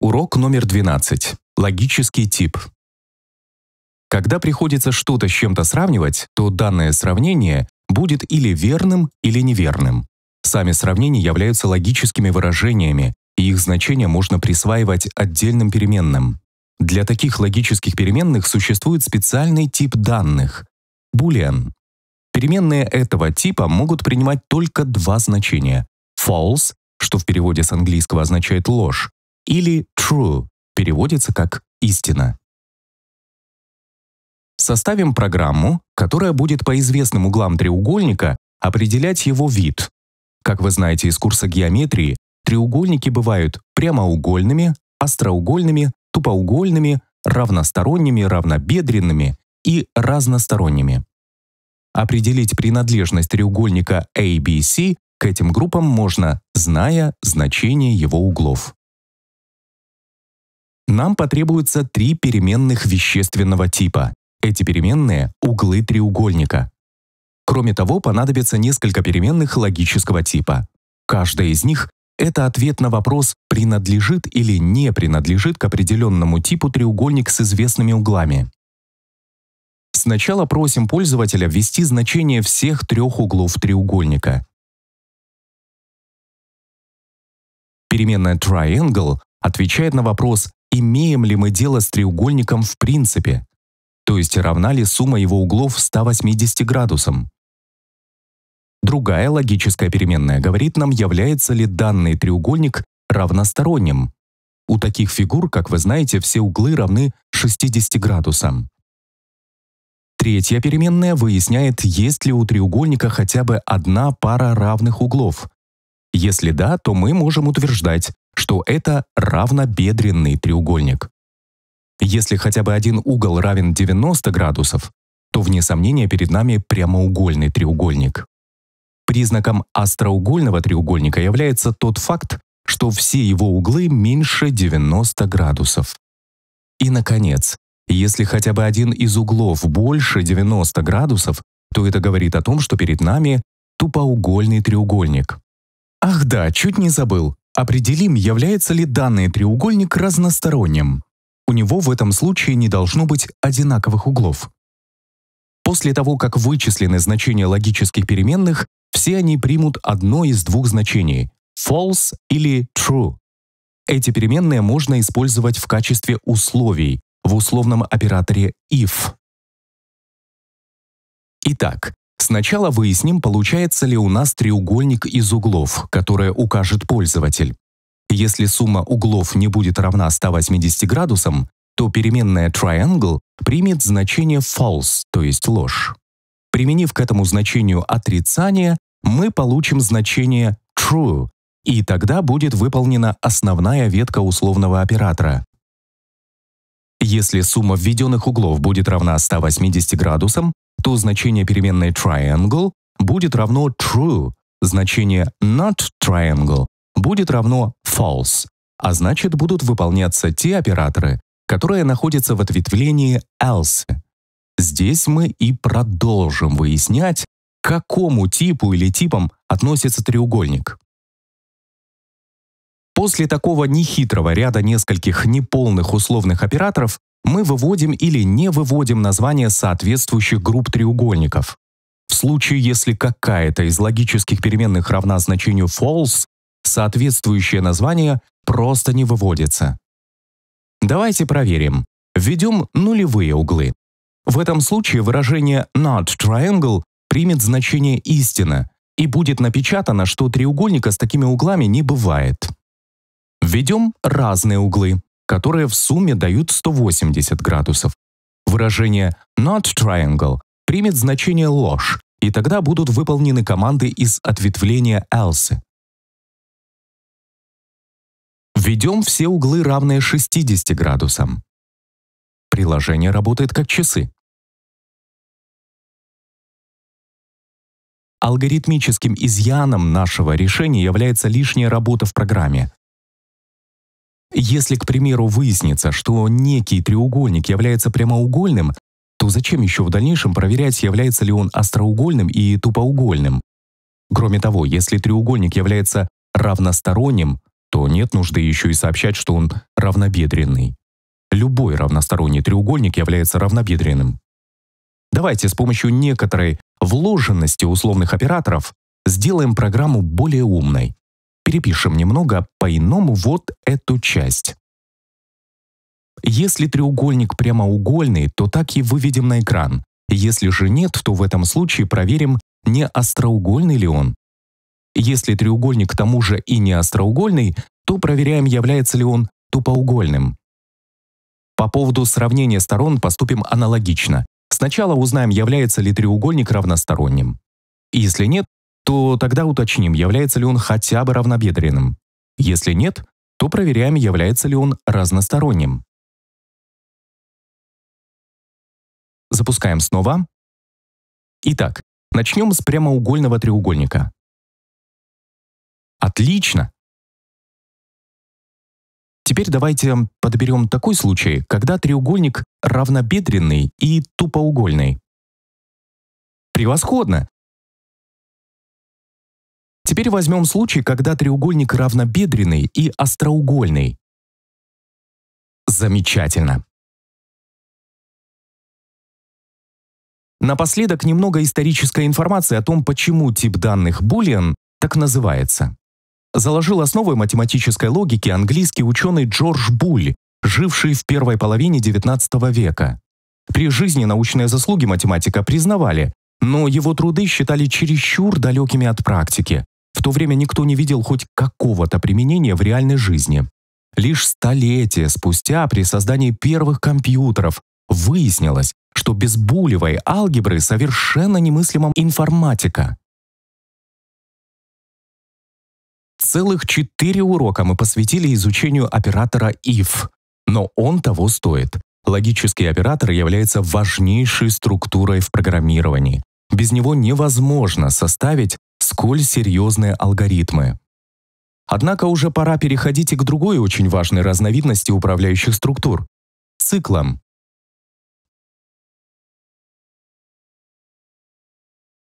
Урок номер 12. Логический тип. Когда приходится что-то с чем-то сравнивать, то данное сравнение будет или верным, или неверным. Сами сравнения являются логическими выражениями, и их значение можно присваивать отдельным переменным. Для таких логических переменных существует специальный тип данных – boolean. Переменные этого типа могут принимать только два значения – false, что в переводе с английского означает ложь, или true переводится как истина. Составим программу, которая будет по известным углам треугольника определять его вид. Как вы знаете из курса геометрии, треугольники бывают прямоугольными, остроугольными, тупоугольными, равносторонними, равнобедренными и разносторонними. Определить принадлежность треугольника ABC к этим группам можно, зная значение его углов нам потребуется три переменных вещественного типа. Эти переменные — углы треугольника. Кроме того, понадобится несколько переменных логического типа. Каждая из них — это ответ на вопрос, принадлежит или не принадлежит к определенному типу треугольник с известными углами. Сначала просим пользователя ввести значение всех трех углов треугольника. Переменная triangle отвечает на вопрос, имеем ли мы дело с треугольником в принципе, то есть равна ли сумма его углов 180 градусам. Другая логическая переменная говорит нам, является ли данный треугольник равносторонним. У таких фигур, как вы знаете, все углы равны 60 градусам. Третья переменная выясняет, есть ли у треугольника хотя бы одна пара равных углов. Если да, то мы можем утверждать, что это равнобедренный треугольник. Если хотя бы один угол равен 90 градусов, то вне сомнения перед нами прямоугольный треугольник. Признаком остроугольного треугольника является тот факт, что все его углы меньше 90 градусов. И, наконец, если хотя бы один из углов больше 90 градусов, то это говорит о том, что перед нами тупоугольный треугольник. Ах да, чуть не забыл. Определим, является ли данный треугольник разносторонним. У него в этом случае не должно быть одинаковых углов. После того, как вычислены значения логических переменных, все они примут одно из двух значений – false или true. Эти переменные можно использовать в качестве условий в условном операторе if. Итак, Сначала выясним, получается ли у нас треугольник из углов, которое укажет пользователь. Если сумма углов не будет равна 180 градусам, то переменная triangle примет значение false, то есть ложь. Применив к этому значению отрицание, мы получим значение true, и тогда будет выполнена основная ветка условного оператора. Если сумма введенных углов будет равна 180 градусам, то значение переменной triangle будет равно true, значение not triangle будет равно false, а значит будут выполняться те операторы, которые находятся в ответвлении else. Здесь мы и продолжим выяснять, к какому типу или типам относится треугольник. После такого нехитрого ряда нескольких неполных условных операторов мы выводим или не выводим названия соответствующих групп треугольников. В случае, если какая-то из логических переменных равна значению false, соответствующее название просто не выводится. Давайте проверим. Введем нулевые углы. В этом случае выражение not triangle примет значение истина и будет напечатано, что треугольника с такими углами не бывает. Введем разные углы которые в сумме дают 180 градусов. Выражение not triangle примет значение ложь, и тогда будут выполнены команды из ответвления else. Введем все углы, равные 60 градусам. Приложение работает как часы. Алгоритмическим изъяном нашего решения является лишняя работа в программе. Если, к примеру, выяснится, что некий треугольник является прямоугольным, то зачем еще в дальнейшем проверять, является ли он остроугольным и тупоугольным? Кроме того, если треугольник является равносторонним, то нет нужды еще и сообщать, что он равнобедренный. Любой равносторонний треугольник является равнобедренным. Давайте с помощью некоторой вложенности условных операторов сделаем программу более умной. Перепишем немного по-иному вот эту часть. Если треугольник прямоугольный, то так и выведем на экран. Если же нет, то в этом случае проверим, не остроугольный ли он. Если треугольник к тому же и не остроугольный, то проверяем, является ли он тупоугольным. По поводу сравнения сторон поступим аналогично. Сначала узнаем, является ли треугольник равносторонним. Если нет, то тогда уточним, является ли он хотя бы равнобедренным. Если нет, то проверяем, является ли он разносторонним. Запускаем снова. Итак, начнем с прямоугольного треугольника. Отлично! Теперь давайте подберем такой случай, когда треугольник равнобедренный и тупоугольный. Превосходно! Теперь возьмем случай, когда треугольник равнобедренный и остроугольный. Замечательно! Напоследок немного исторической информации о том, почему тип данных Boolean так называется. Заложил основы математической логики английский ученый Джордж Буль, живший в первой половине XIX века. При жизни научные заслуги математика признавали, но его труды считали чересчур далекими от практики. В то время никто не видел хоть какого-то применения в реальной жизни. Лишь столетия спустя при создании первых компьютеров выяснилось, что без булевой алгебры совершенно немыслима информатика. Целых четыре урока мы посвятили изучению оператора if, но он того стоит. Логический оператор является важнейшей структурой в программировании. Без него невозможно составить сколь серьезные алгоритмы. Однако уже пора переходить и к другой очень важной разновидности управляющих структур – циклам.